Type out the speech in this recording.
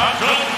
Contra